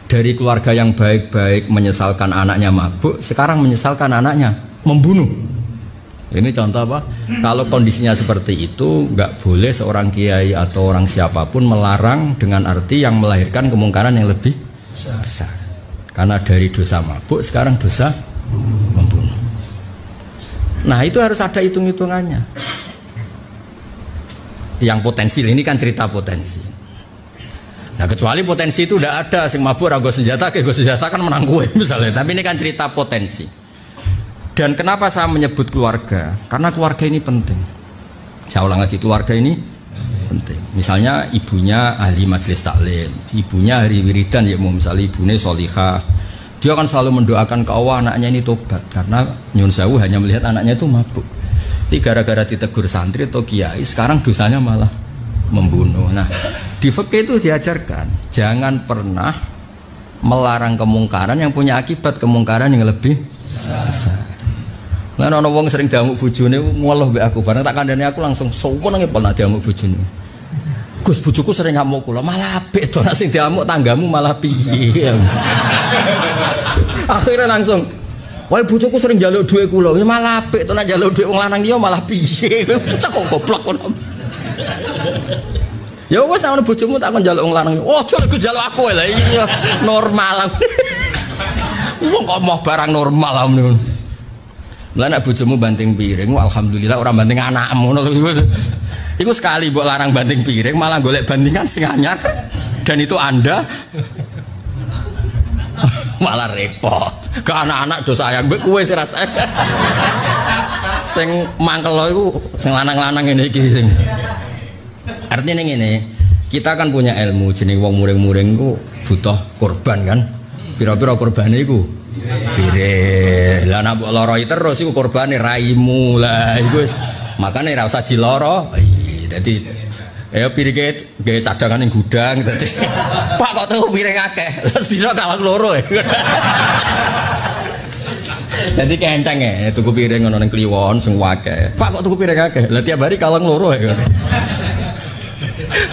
Speaker 1: Dari keluarga yang baik-baik menyesalkan anaknya mabuk sekarang menyesalkan anaknya membunuh. Ini contoh apa? Kalau kondisinya seperti itu nggak boleh seorang kiai atau orang siapa pun melarang dengan arti yang melahirkan kemungkaran yang lebih besar. Karena dari dosa mabuk sekarang dosa membunuh. Nah itu harus ada hitung-hitungannya yang potensi ini kan cerita potensi. Nah kecuali potensi itu udah ada sing mabuk ragu senjata ke senjata kan menang gue misalnya. Tapi ini kan cerita potensi. Dan kenapa saya menyebut keluarga? Karena keluarga ini penting. Saya ulang lagi keluarga ini penting. Misalnya ibunya ahli majelis taklim ibunya hari wiridan ya mau misalnya ibunya solihah. Dia akan selalu mendoakan ke Allah anaknya ini tobat. Karena nyun sewu hanya melihat anaknya itu mabuk tapi gara-gara ditegur santri atau kiai, sekarang dosanya malah membunuh. Nah, di fikih itu diajarkan jangan pernah melarang kemungkaran yang punya akibat kemungkaran yang lebih besar. Nah, ono wong sering damu bojone ngolah mbek aku, bareng tak kandhane aku langsung sowan nang pernah diamuk bojone. Gus bojoku sering ngamuk kula, malah apik to nek diamuk tanggamu malah piye. Akhirnya langsung Wah bojoku sering jaluk duit kula, ya malah apik to nek jaluk duit wong liya malah piye. Cek kok goblok kono. Ya wis nek bojomu tak kon jaluk wong lanang. Oh, lek jaluk aku lah iya normal. Wong kok mau barang normal lah ngono. Lah nek bojomu banting piring, alhamdulillah orang banting anakmu ngono Iku sekali mbok larang banting piring malah golek bandingan sing anyar dan itu Anda malah repot ke anak-anak do sayang mbek kowe sing rasa sing mangkel lo iku sing lanang-lanang ngene iki sing. Artinya ngene kita kan punya ilmu jeneng wong muring-muring iku butuh korban kan? Pira-pira korbane iku? Pire lah nek mbok loroi terus iku korbane raimu lah iku makane ora usah diloro. Dadi Ya piringe gawe cadangan ning gudang dadi. Pak kok tuku piring akeh. Terus dina kalah loro ya. Jadi kenteng ya, tuku piring ngono ning kliwon sing akeh. Pak kok tuku piring akeh. Lah tiap hari kalah loro ya.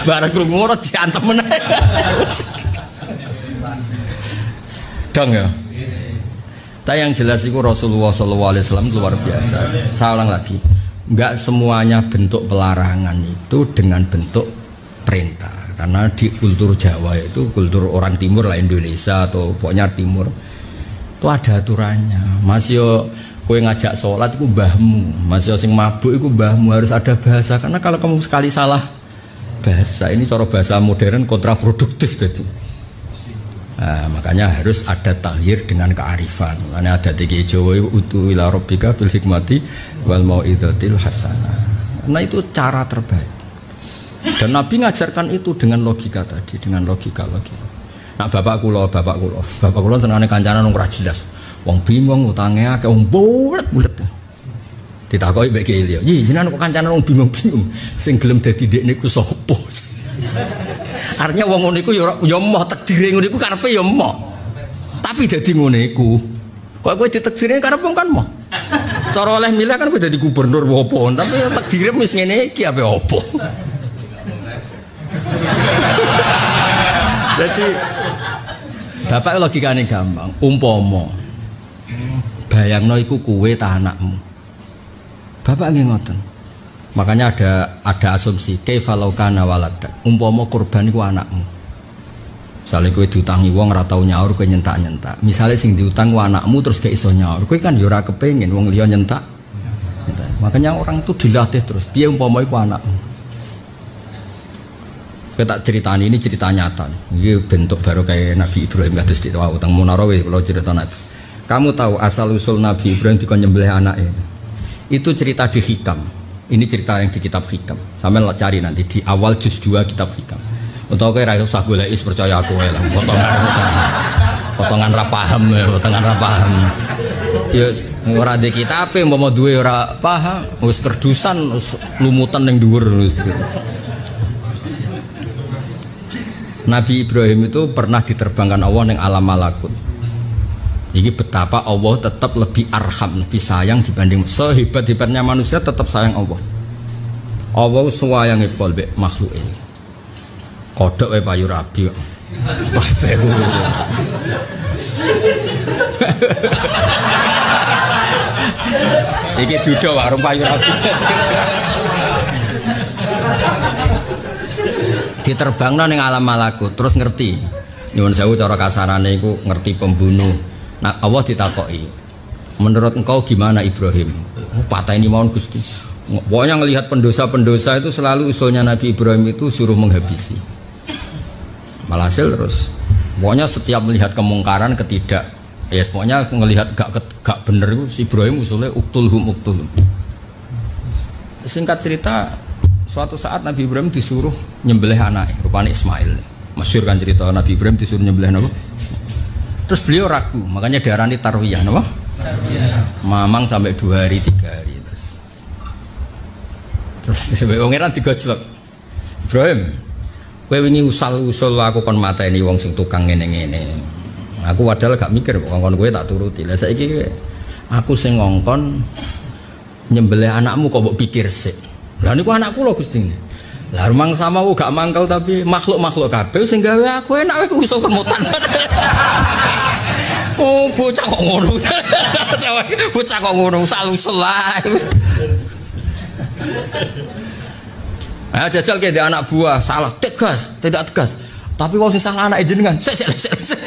Speaker 1: Barang krungu ngono diantem meneh. Dong ya. Tapi yang jelas itu Rasulullah SAW luar biasa. Saya ulang lagi nggak semuanya bentuk pelarangan itu dengan bentuk perintah karena di kultur Jawa itu kultur orang timur lah Indonesia atau pokoknya timur itu ada aturannya masih yo kue ngajak sholat itu mbahmu masih sing mabuk itu mbahmu harus ada bahasa karena kalau kamu sekali salah bahasa ini cara bahasa modern kontraproduktif jadi Nah, makanya harus ada tahir dengan kearifan. Karena ada tiga Jawa utu ila rabbika bil hikmati wal mau'idatil hasanah. Nah itu cara terbaik. Dan Nabi ngajarkan itu dengan logika tadi, dengan logika logika. Nah bapak kulo, bapak kulo, bapak kulo senangnya kancanan nong jelas. Wong bingung utangnya ke wong bulat. Ditakoi baik Ilya, iya jenengan kok kancanan wong bingung bingung. Sing gelem dadi dek niku sopo. Artinya wong ngono iku ya ya moh takdire ngono iku karepe ya moh. Tapi dadi ngono. Kok kowe ditakdire karepe kan moh. Cara oleh milih kan kowe dadi gubernur opo, tapi ya takdire wis ngene iki opo. Jadi Bapak logikane gampang, umpama bayangno iku kuwe ta anakmu. Bapak nggih ngoten. Makanya ada ada asumsi kaifalau kana walad. Umpama kurban iku anakmu. Misalnya kowe diutangi wong ora tau nyaur kowe nyentak-nyentak. Misalnya sing diutang ku anakmu terus gak iso nyaur, kowe kan ya ora kepengin wong liya nyentak. Makanya orang tuh dilatih terus. Piye umpama iku anakmu. Saya tak ceritani ini cerita nyata. Ini bentuk baru kayak Nabi Ibrahim kados di tahu utang Munarawih kalau cerita Nabi. Kamu tahu asal usul Nabi Ibrahim dikon nyembelih anaknya. Itu cerita di Hikam. Ini cerita yang di kitab Hikam. Sampai lo cari nanti di awal juz 2 kitab Hikam. Untuk kau rasa usah is percaya aku lah. Potongan potongan, rapaham ya, potongan rapaham. Ya ora di kitab yang mau dua ora paham, wis kerdusan lumutan yang dhuwur Nabi Ibrahim itu pernah diterbangkan Allah yang alam malakut. Ini betapa Allah tetap lebih arham, lebih sayang dibanding sehebat-hebatnya manusia tetap sayang Allah. Allah yang ipol be makhluk ini. Kodok we payu rabi. Iki duduk warung payu rabi diterbangno ning alam malakut terus ngerti. Nyuwun sewu cara kasarane iku ngerti pembunuh. Nah Allah ditakoki menurut engkau gimana Ibrahim? Oh, patah ini mohon Gusti. Pokoknya ngelihat pendosa-pendosa itu selalu usulnya Nabi Ibrahim itu suruh menghabisi. Malhasil terus pokoknya setiap melihat kemungkaran ketidak ya yes, pokoknya ngelihat gak gak bener itu si Ibrahim usulnya uktulhum uktulhum singkat cerita Suatu saat Nabi Ibrahim disuruh nyembelih anak, rupanya Ismail. Masyur kan cerita Nabi Ibrahim disuruh nyembelih apa? Terus beliau ragu, makanya diarani tarwiyah, apa? Mamang sampai dua hari, tiga hari terus. Terus sampai pangeran digojlok. Ibrahim, kowe wingi usal-usul aku kon ini wong sing tukang ngene-ngene. Aku padahal gak mikir kok kon kowe tak turuti. Lah saiki aku sing ngongkon nyembelih anakmu kok mbok pikir sih. Lah niku anakku lho Gusti. Lah rumang sama gak mangkel tapi makhluk-makhluk kabeh sing gawe aku enak wae usul kemutan. oh, bocah kok ngono. bocah kok ngono, usul lah. Ah jajal ke anak buah salah tegas, tidak tegas. Tapi wong sing salah anak jenengan, sik sik sik.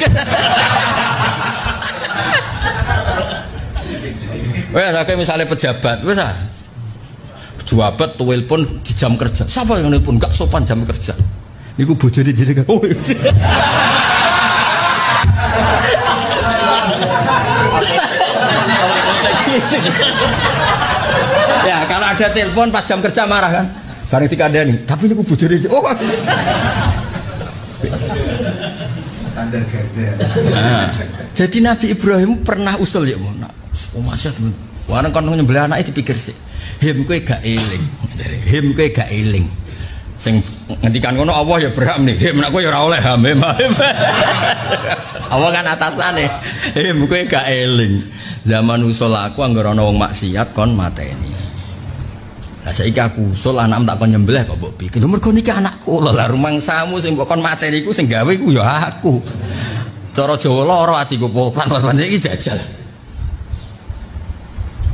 Speaker 1: Wes misalnya pejabat, wes ah Juabat tuwil pun di jam kerja. Siapa yang pun gak sopan jam kerja? Niku bojone jenengan. Oh. Iya. ya kalau ada telepon pas jam kerja marah kan bareng nih. tapi ini bojone oh standar nah, jadi Nabi Ibrahim pernah usul ya mau nak oh masya warang kan nyembelih anak itu pikir sih him kowe gak eling. Him kowe gak eling. Sing ngendikan ngono Allah ya berhak nih him kowe ya ora oleh ham him Allah kan atasane. Him kowe gak eling. Zaman usul aku anggere ana wong maksiat kon mateni. Lah saiki aku usul anak tak kon nyembelih kok mbok pikir. Mergo niki anakku. Lho lah rumangsamu sing mbok kon mateni iku sing gawe ku ya aku. Cara Jawa lara atiku lan iki jajal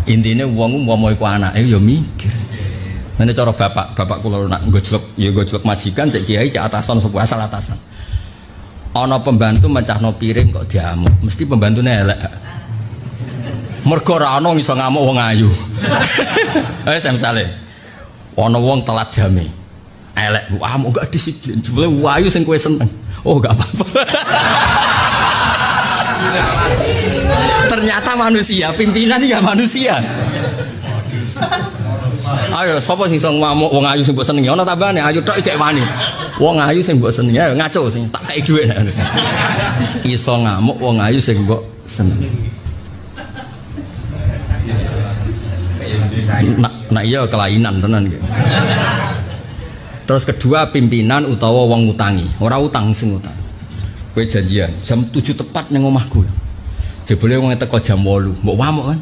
Speaker 1: intinya uang mau iku anak yo mikir Nanti cara bapak, bapak kalau nak gojlok, ya gojlok majikan, cek kiai, cek atasan, sebuah asal atasan. Ono pembantu no piring kok diamuk, mesti pembantu elek. Mergo ora ono iso ngamuk wong ayu. Eh misale ono wong telat jame. Elek, amuk gak disiplin. Jebule wayu sing kowe seneng. Oh gak apa-apa. ternyata manusia pimpinan ya manusia Ayo sapa sing iso ngamuk wong ayu sing mbok senengi ana tambahane ayu tok cek wani. Wong ayu sing mbok senengi ayo ngaco sing tak kei dhuwit nek Iso ngamuk wong ayu sing mbok senengi. Nak nak iya kelainan tenan gitu. Terus kedua pimpinan utawa wong utangi, ora utang sing utang. Kowe janjian jam 7 tepat ning omahku. Jebule wong teko jam 8, mbok wamuk kan?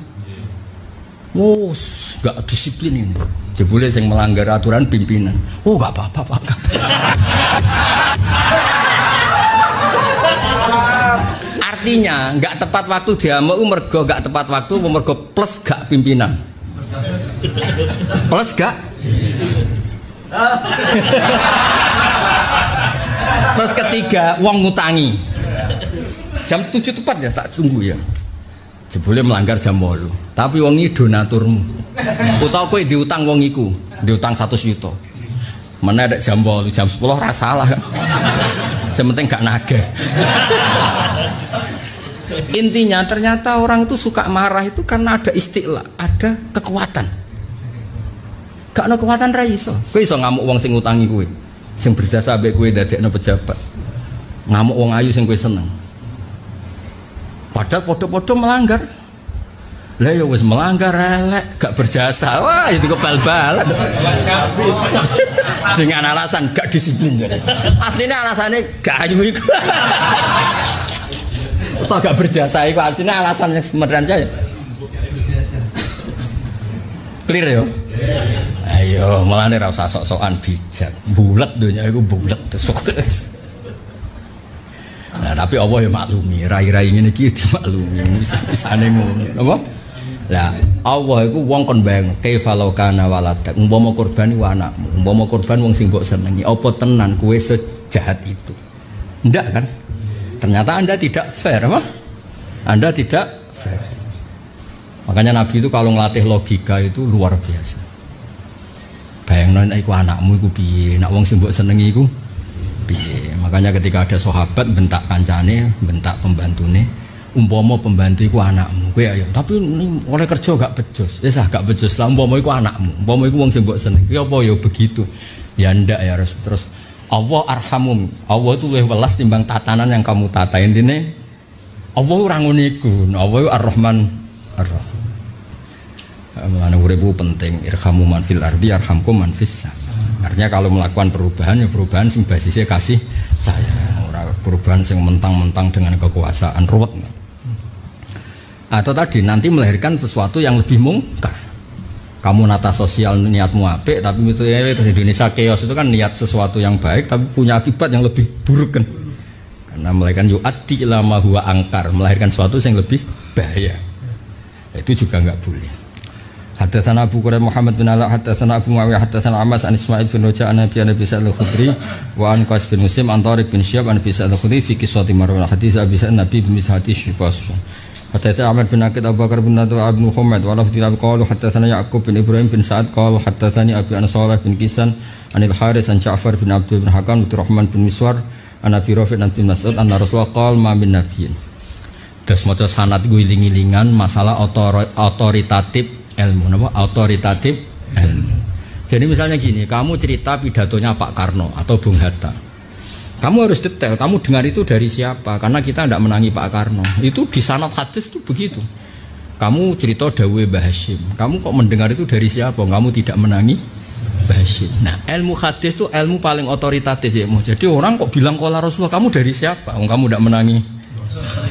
Speaker 1: Oh, gak disiplin ini. Jebule sing melanggar aturan pimpinan. Oh, gak apa-apa, Pak. Artinya gak tepat waktu dia mau mergo gak tepat waktu mergo plus gak pimpinan. Plus gak? Terus ketiga, uang ngutangi. Jam 7 tepat ya, tak tunggu ya. Jebule melanggar jam 8. Tapi wong iki donaturmu. Utawa kowe diutang wong iku, diutang 100 juta. Mana ada jam 8, jam 10 ra salah. Sementing gak naga. Intinya ternyata orang itu suka marah itu karena ada istilah, ada kekuatan. Gak ada kekuatan ra iso. Kowe iso ngamuk wong sing ngutangi kowe. Sing berjasa ambek kowe dadekno pejabat. Ngamuk wong ayu sing kowe seneng. Padahal podo-podo melanggar. Lah ya wis melanggar elek, gak berjasa. Wah, itu kebal balan Dengan alasan gak disiplin jadi. Aslinya alasannya gak ayu itu. Atau gak berjasa itu aslinya alasannya sebenarnya aja. Clear ya? Ayo, malah nih rasa sok-sokan bijak. Bulat dunia itu bulat. Nah, tapi Allah ya maklumi, rai-rai ini iki dimaklumi. Isane ngono. Apa? Lah, Allah iku wong kon bayang kaifa law kana waladak. Umpama korban iku anakmu, umpama korban wong sing senengi, apa tenan kowe sejahat itu? Ndak kan? Ternyata Anda tidak fair, apa? Anda tidak fair. Makanya Nabi itu kalau ngelatih logika itu luar biasa. Bayangno nek iku anakmu iku piye, nek wong sing senengi iku Makanya ketika ada sahabat bentak kancane, bentak pembantune, umpama pembantu iku anakmu, kowe ayo. Tapi oleh kerja gak becus. Ya sah gak becus lah umpama iku anakmu, umpama iku wong sing mbok seneng. Ya apa ya begitu. Ya ndak ya harus terus Allah arhamum. Allah itu lebih welas timbang tatanan yang kamu tata. Intinya Allah ora ngono iku. Allah itu Ar-Rahman Ar-Rahim. Mulane penting irhamu man fil ardi arhamkum man fis Artinya kalau melakukan perubahan ya perubahan sing basisnya kasih saya. Ora perubahan sing mentang-mentang dengan kekuasaan ruwet. Atau tadi nanti melahirkan sesuatu yang lebih mungkar. Kamu nata sosial niatmu apik tapi itu ya Indonesia chaos itu kan niat sesuatu yang baik tapi punya akibat yang lebih buruk kan. Karena melahirkan yu'ati lama huwa angkar, melahirkan sesuatu yang lebih bahaya. Itu juga nggak boleh. Hadatsana Abu Qurairah Muhammad bin Ala hadatsana Abu Muawiyah hadatsana Amas an Ismail bin Raja an Nabi Nabi Sa'al Khudri wa an Qas bin Muslim an Tariq bin Syihab an Nabi Sa'al Khudri fi kiswati Marwan. Hadis Abi Sa'al Nabi bin Mishati Syifas Hadatsana Ahmad bin Aqid Abu Bakar bin Nadu Abu Muhammad wa lafdi Abi qalu hadatsana Ya'qub bin Ibrahim bin Sa'ad qala hadatsani Abi An Salih bin Kisan anil Haris an Ja'far bin Abdul bin Hakam bin Rahman bin Miswar an Abi Rafi' an Mas'ud anna Rasulullah qala ma min nabiyyin. Terus maca sanad guling-gilingan masalah otoritatif ilmu apa autoritatif ilmu. Jadi misalnya gini kamu cerita pidatonya Pak Karno atau Bung Hatta. Kamu harus detail kamu dengar itu dari siapa? Karena kita tidak menangi Pak Karno. Itu di sanat hadis itu begitu. Kamu cerita Dawe Bahashim kamu kok mendengar itu dari siapa? Kamu tidak menangi Bahashim nah ilmu hadis itu ilmu paling otoritatif ya jadi orang kok bilang kola Rasulullah kamu dari siapa? Kamu tidak menangi.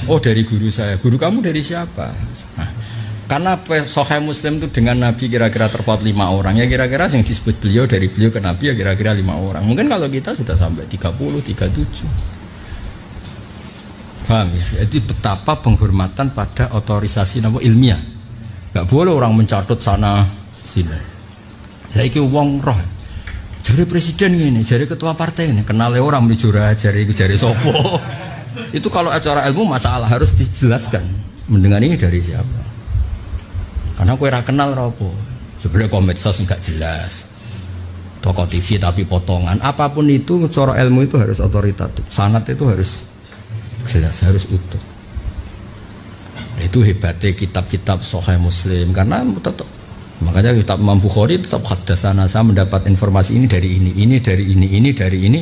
Speaker 1: Oh dari guru saya. Guru kamu dari siapa? Nah, karena Sohai Muslim itu dengan Nabi kira-kira terpaut lima orang ya kira-kira yang disebut beliau dari beliau ke Nabi ya kira-kira lima orang. Mungkin kalau kita sudah sampai 30, 37. Paham ya? Jadi betapa penghormatan pada otorisasi nama ilmiah. Gak boleh orang mencatut sana sini. Saya kira uang roh. Jari presiden ini, jari ketua partai ini, kenal orang mencurah jari jari sopo. Itu kalau acara ilmu masalah harus dijelaskan. Mendengar ini dari siapa? Karena kue kenal ropo. Sebenarnya komit sos nggak jelas. Toko TV tapi potongan. Apa pun itu cara ilmu itu harus otoritatif. Sanat itu harus jelas, harus utuh. Itu hebatnya kitab-kitab Sahih Muslim karena tetap Makanya kitab Imam Bukhari tetap hadasana saya mendapat informasi ini dari ini, ini dari ini, ini dari ini.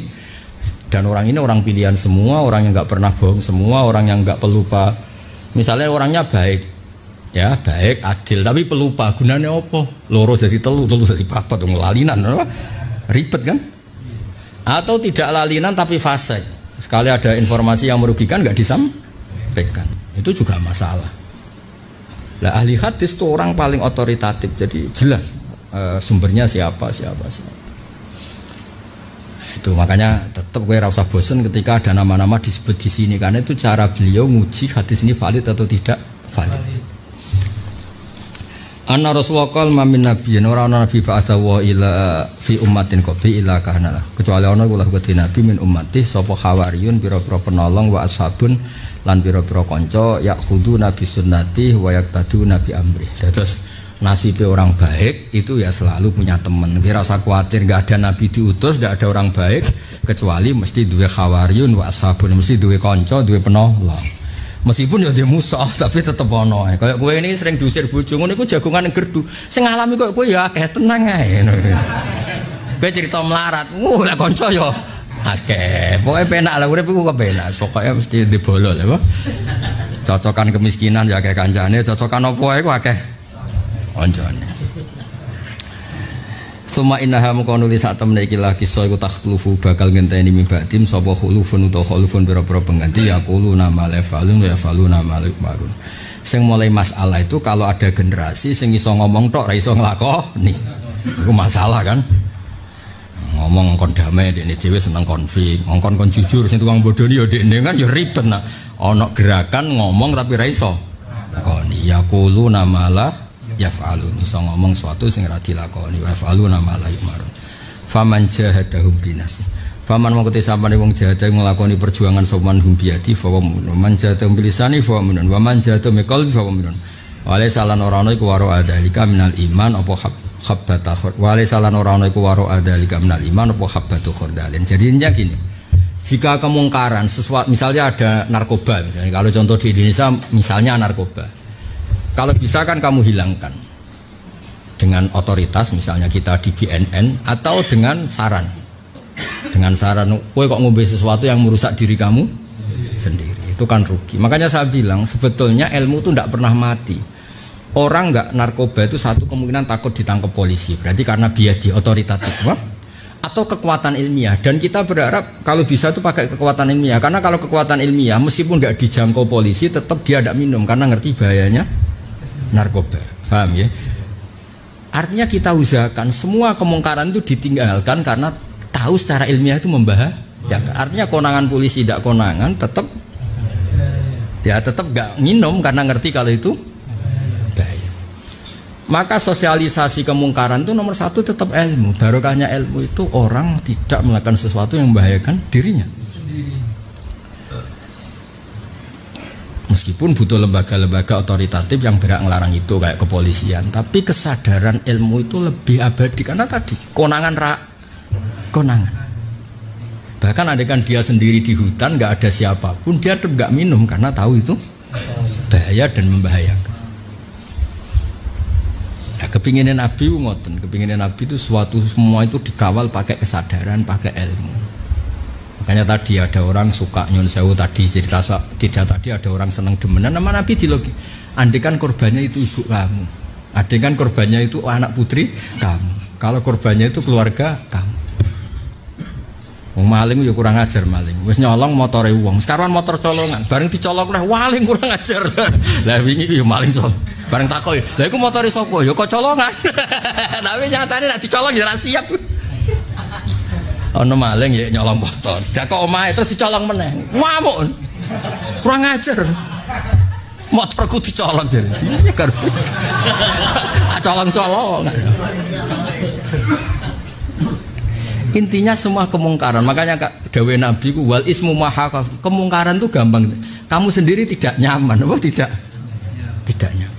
Speaker 1: Dan orang ini orang pilihan semua, orang yang nggak pernah bohong semua, orang yang nggak pelupa. Misalnya orangnya baik, ya baik, adil, tapi pelupa. Gunanya apa? Loro jadi telu, telu jadi papat, lalinan, apa? ribet kan? Atau tidak lalinan tapi fase. Sekali ada informasi yang merugikan nggak disampaikan, itu juga masalah. Lah ahli hadis itu orang paling otoritatif, jadi jelas e, sumbernya siapa, siapa, siapa. Itu makanya tetap gue rasa bosen ketika ada nama-nama disebut di sini karena itu cara beliau nguji hadis ini valid atau tidak valid. Anna Rasulullah qal ma min nabiyyin ora ana nabi ba'atha wa ila fi ummatin qabli ila kana kecuali ana kula nabi min ummati sapa hawariyun pira-pira penolong wa ashabun lan pira-pira kanca yakhudu nabi sunnati wa yaktadu nabi amri. Terus nasibnya orang baik itu ya selalu punya teman. Kira usah khawatir nggak ada nabi diutus, nggak ada orang baik kecuali mesti dua khawariyun wa ashabun, mesti dua kanca, dua penolong. Meskipun ya dia musuh, tapi tetep ono. Kayak gue ini sering diusir bojo ngono iku yang gerdu. Sing ngalami kok gue ya akeh tenang. Gue cerita melarat, wuh lah kanca ya akeh pokoknya penak lah urip iku kepenak pokoknya mesti dibolol ya cocokan kemiskinan ya akeh kancane cocokan apa iku akeh oncone Suma innaha muka nulis saat temen iki lagi so iku takhlufu bakal ngenteni min ba'dim sapa khulufun utawa khulufun pira-pira pengganti ya qulu nama lefalun ya nama marun sing mulai masalah itu kalau ada generasi sing iso ngomong tok ra iso nglakoni. Itu masalah kan? Ngomong kon damai ini cewek seneng konflik. Ngongkon kon jujur sing tukang bodoh ya ini kan ya ribet nah ono gerakan ngomong tapi raiso kon ya kulu namalah ya falu iso ngomong suatu sing ra dilakoni. Ya falu namalah yumarun faman jahadahum binasi Faman ketika sampai wong jahat yang ngelakoni perjuangan soman hum biati munun. Man yang bilisani fawa munun. Wa man jahat yang mekal fawa munun. Wale salan orang itu waro adalika minal iman apa hab khabbata wale salan orang iku waro ada lika minal iman apa khabbatu khordalin jadi intinya gini jika kemungkaran sesuatu misalnya ada narkoba misalnya. Kalau contoh di Indonesia misalnya narkoba kalau bisa kan kamu hilangkan. Dengan otoritas misalnya kita di BNN atau dengan saran. Dengan saran kue kok ngombe sesuatu yang merusak diri kamu? Sendiri. Itu kan rugi. Makanya saya bilang sebetulnya ilmu itu tidak pernah mati. Orang nggak narkoba itu satu kemungkinan takut ditangkap polisi. Berarti karena biaya di otoritatif atau kekuatan ilmiah. Dan kita berharap kalau bisa itu pakai kekuatan ilmiah. Karena kalau kekuatan ilmiah meskipun nggak dijangkau polisi tetap dia tidak minum. Karena ngerti bahayanya narkoba paham ya artinya kita usahakan semua kemungkaran itu ditinggalkan karena tahu secara ilmiah itu membahas ya artinya konangan polisi tidak konangan tetap ya tetap nggak minum karena ngerti kalau itu maka sosialisasi kemungkaran itu nomor satu tetap ilmu. Barokahnya ilmu itu orang tidak melakukan sesuatu yang membahayakan dirinya. Meskipun butuh lembaga-lembaga otoritatif yang berhak ngelarang itu kayak kepolisian, tapi kesadaran ilmu itu lebih abadi karena tadi konangan rak konangan. Bahkan adekan dia sendiri di hutan nggak ada siapa pun dia tetap nggak minum karena tahu itu bahaya dan membahayakan kepinginan Nabi ngoten, kepinginan Nabi itu suatu semua itu dikawal pakai kesadaran, pakai ilmu. Makanya tadi ada orang suka nyun sewu tadi cerita tidak tadi ada orang senang demenan nama Nabi di logi. Andikan korbannya itu ibu kamu, andikan korbannya itu anak putri kamu. Kalau korbannya itu keluarga kamu. Wong maling ya kurang ajar maling. Wis nyolong motore wong. Sekarang motor colongan, bareng dicolong lah waling kurang ajar. Lah wingi ya maling colong. Bareng takoi, lah iku motori sapa? Ya kok colongan. Tapi nyatane nek dicolong ya ra siap. Ono maling ya nyolong motor. Dak kok omahe terus dicolong meneh. Ngamuk. Kurang ajar. Motorku dicolong jadi. Colong-colong. Intinya semua kemungkaran. Makanya Kak Dawe Nabi ku wal ismu maha kemungkaran itu gampang. Kamu sendiri tidak nyaman, apa tidak? Tidak nyaman.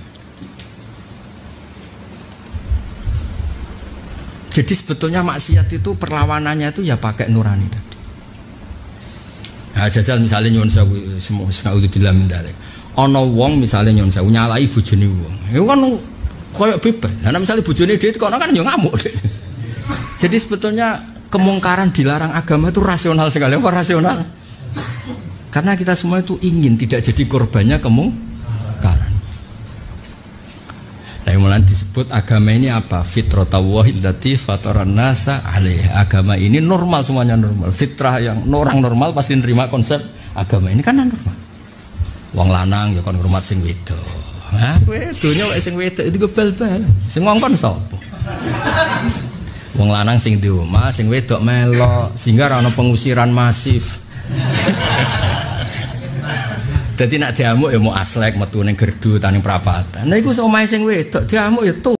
Speaker 1: Jadi sebetulnya maksiat itu perlawanannya itu ya pakai nurani tadi. Nah, jajal misalnya nyuwun sewu semua bilang min dalek. Ono wong misalnya nyuwun sewu nyalai bojone wong. Itu kan koyok bebas. Nah misalnya bujone dia kono kan yo ngamuk deh. Jadi sebetulnya kemungkaran dilarang agama itu rasional sekali. Apa rasional? Karena kita semua itu ingin tidak jadi korbannya kemungkaran. Nah, mulai disebut agama ini apa? Fitratallahi allati fataran nasa alaih. Agama ini normal semuanya normal. Fitrah yang orang normal pasti nerima konsep agama ini kan normal. Wong lanang ya kon ngurmat sing wedok. Nah, kowe wae sing wedok itu gebel-bel. Sing ngongkon sapa? Wong lanang sing di omah, sing wedok melok, sehingga ora pengusiran masif. Jadi nak diamuk ya mau aslek metu ning gerdu taning prapatan. Nah iku omahe sing wedok diamuk ya tuh.